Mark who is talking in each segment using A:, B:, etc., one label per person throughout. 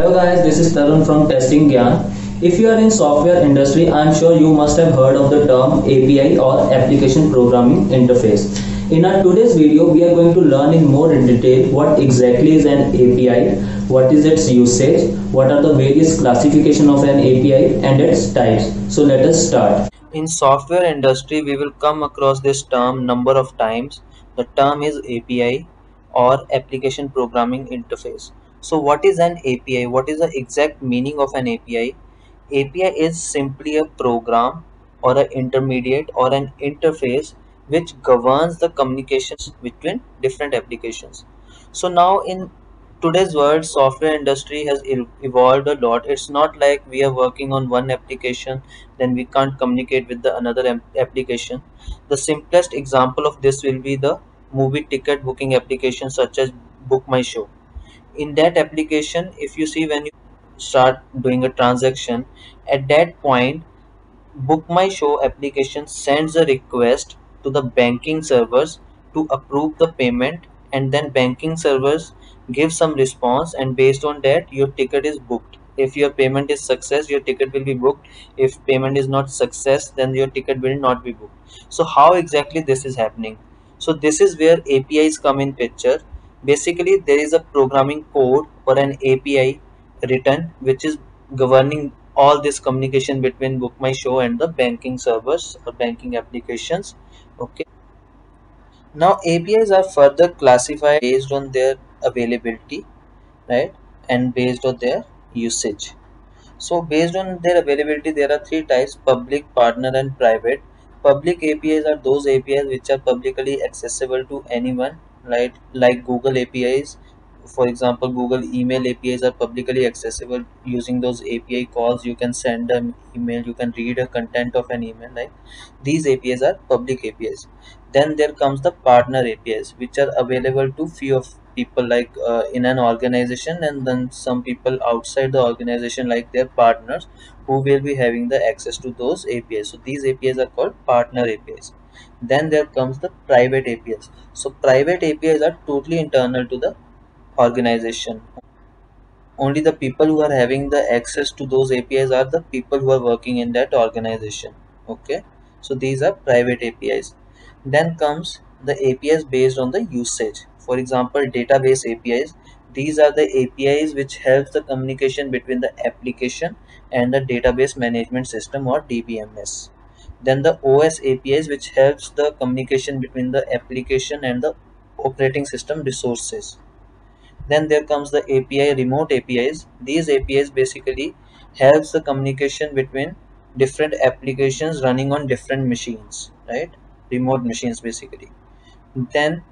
A: Hello guys, this is Tarun from Testing Gyan. If you are in software industry, I'm sure you must have heard of the term API or Application Programming Interface. In our today's video, we are going to learn in more detail what exactly is an API, what is its usage, what are the various classification of an API and its types. So let us start. In software industry, we will come across this term number of times. The term is API or Application Programming Interface. So what is an API? What is the exact meaning of an API? API is simply a program or an intermediate or an interface which governs the communications between different applications. So now in today's world software industry has evolved a lot it's not like we are working on one application then we can't communicate with the another application the simplest example of this will be the movie ticket booking application such as book my show in that application if you see when you start doing a transaction at that point book my show application sends a request to the banking servers to approve the payment and then banking servers give some response and based on that your ticket is booked. If your payment is success your ticket will be booked. If payment is not success then your ticket will not be booked. So how exactly this is happening? So this is where apis come in picture basically there is a programming code or an api written which is governing all this communication between book my show and the banking servers or banking applications okay? Now apis are further classified based on their availability right and based on their usage. So based on their availability there are three types public partner and private. Public apis are those apis which are publicly accessible to anyone like like google apis for example google email apis are publicly accessible using those api calls. You can send an email. You can read a content of an email like these apis are public apis then there comes the partner apis which are available to few of people like uh, in an organization and then some people outside the organization like their partners who will be having the access to those apis so these apis are called partner apis then there comes the private apis so private apis are totally internal to the organization. Only the people who are having the access to those apis are the people who are working in that organization. Okay? So these are private apis then comes the apis based on the usage. For example database apis these are the apis which helps the communication between the application and the database management system or dbms then the os apis which helps the communication between the application and the operating system resources. Then there comes the api remote apis these apis basically helps the communication between different applications running on different machines right? Remote machines basically. Then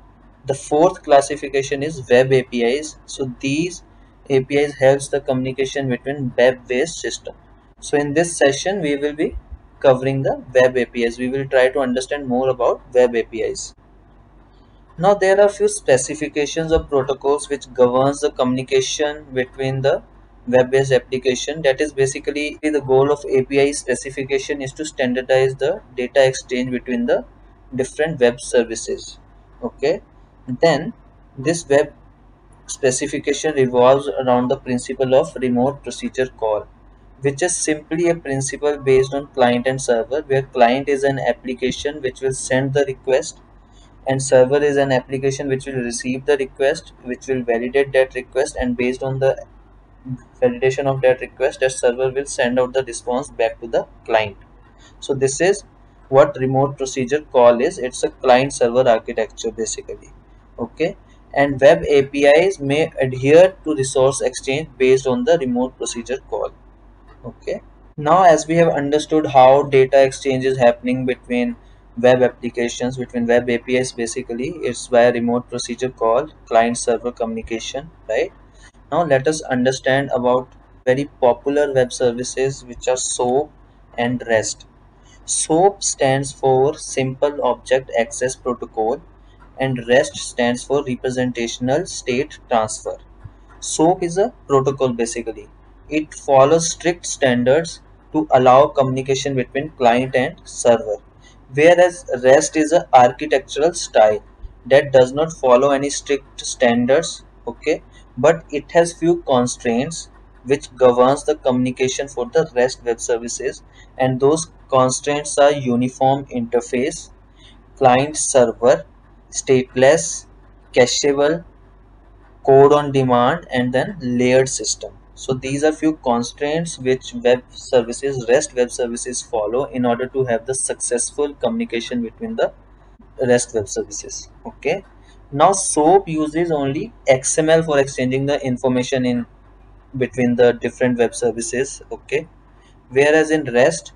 A: the fourth classification is web apis so these apis helps the communication between web based system. So in this session we will be covering the web apis we will try to understand more about web apis now there are few specifications of protocols which governs the communication between the web-based application. That is basically the goal of API specification is to standardize the data exchange between the different web services. Okay? Then this web specification revolves around the principle of remote procedure call which is simply a principle based on client and server where client is an application which will send the request and server is an application which will receive the request which will validate that request and based on the validation of that request that server will send out the response back to the client. So this is what remote procedure call is. It's a client server architecture basically. Okay? And web apis may adhere to resource exchange based on the remote procedure call okay now as we have understood how data exchange is happening between web applications between web apis basically it's via remote procedure call client server communication right now let us understand about very popular web services which are soap and rest SOAP stands for Simple Object Access Protocol and REST stands for Representational State Transfer. SOAP is a protocol basically. It follows strict standards to allow communication between client and server. Whereas REST is an architectural style that does not follow any strict standards okay but it has few constraints
B: which governs the communication for the REST web services and those constraints are uniform interface, client server, stateless, cacheable, code on demand and then layered system. So these are few constraints which web services, REST web services follow in order to have the successful communication between the REST web services. Okay. Now SOAP uses only XML for exchanging the information in between the different web services. Okay. Whereas in REST,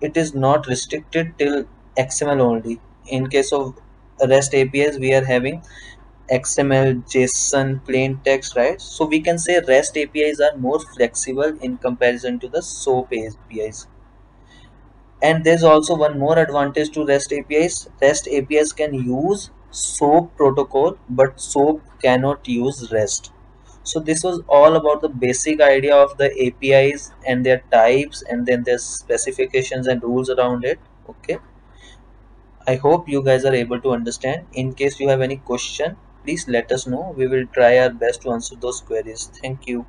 B: it is not restricted till XML only. In case of REST APIs, we are having XML, JSON, plain text, right? So we can say REST APIs are more flexible in comparison to the SOAP APIs. And there's also one more advantage to REST APIs. REST APIs can use SOAP protocol, but SOAP cannot use REST. So this was all about the basic idea of the APIs and their types and then their specifications and rules around it. Okay. I hope you guys are able to understand. In case you have any question, please let us know. We will try our best to answer those queries. Thank you.